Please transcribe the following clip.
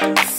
Bye.